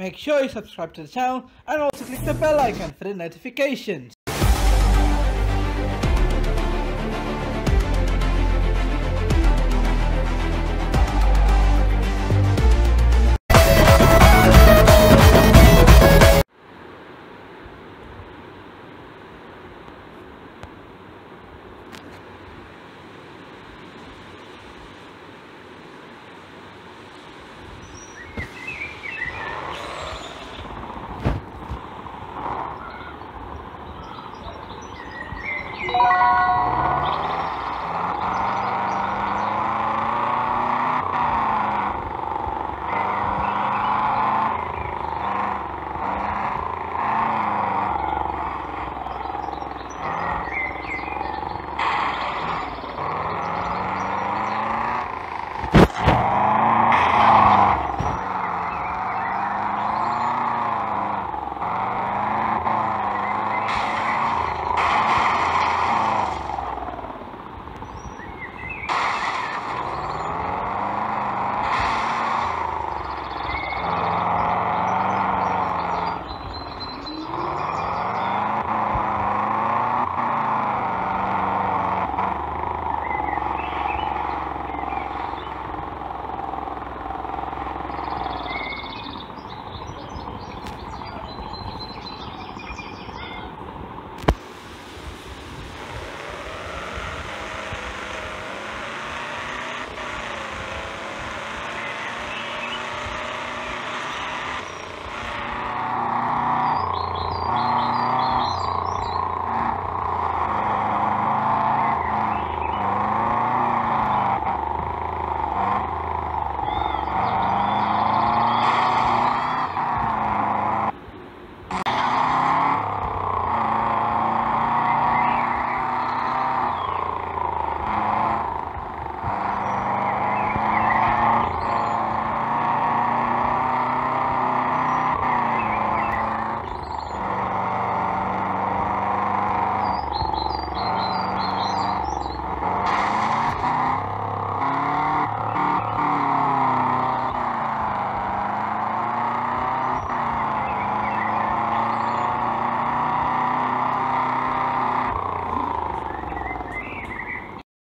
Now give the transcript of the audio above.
Make sure you subscribe to the channel and also click the bell icon for the notifications. Yeah.